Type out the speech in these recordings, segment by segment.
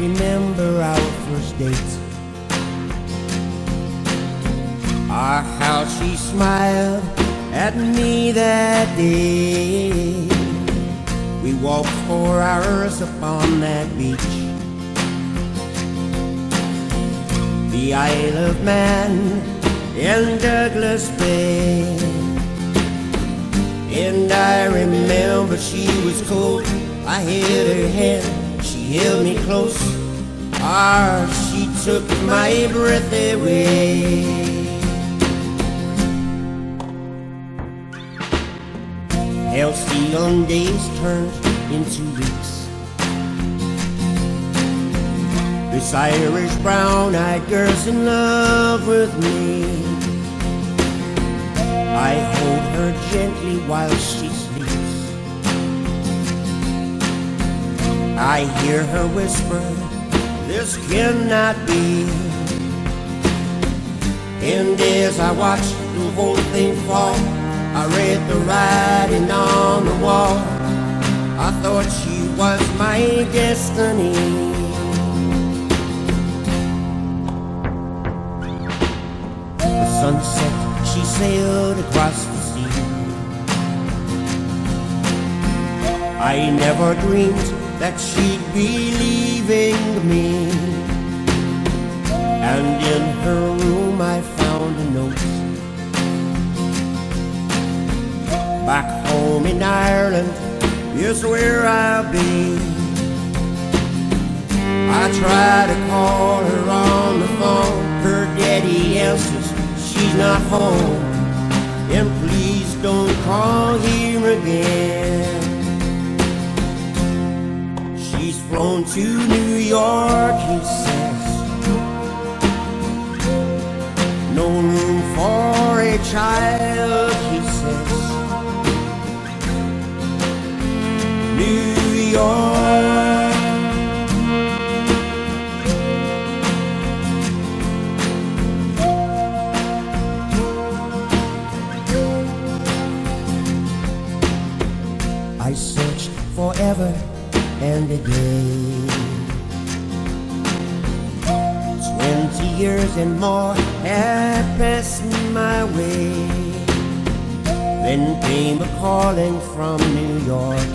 remember our first date. Ah, how she smiled at me that day. We walked for hours upon that beach. The Isle of Man in Douglas Bay. And I remember she was cold. I held her she held me close. Ah, she took my breath away. Halcyon days turned into weeks. This Irish brown-eyed girl's in love with me. I hold her gently while she I hear her whisper, this cannot be. And as I watch the whole thing fall, I read the writing on the wall. I thought she was my destiny. The sunset, she sailed across the sea. I never dreamed that she'd be leaving me. And in her room I found a note. Back home in Ireland is where I'll be. I try to call her on the phone. Her daddy answers, she's not home. And please don't call here again. To New York, he says. No room for a child, he says. New York. I searched forever and a day. Twenty years and more had passed my way. Then came a calling from New York.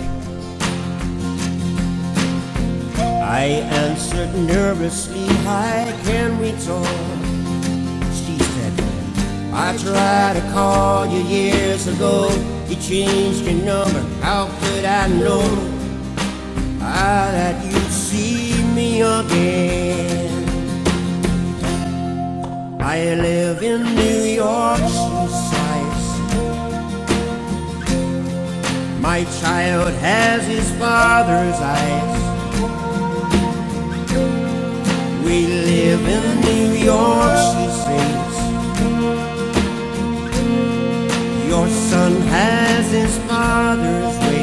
I answered nervously, Hi, can we talk? She said, I tried to call you years ago. You changed your number, how could I know that you'd see me again? I live in New York, she sighs. My child has his father's eyes. We live in New York, she says. Your son has his father's.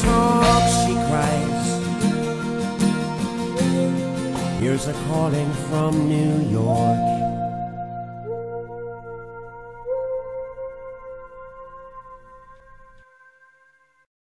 Talk, she cries. Here's a calling from New York.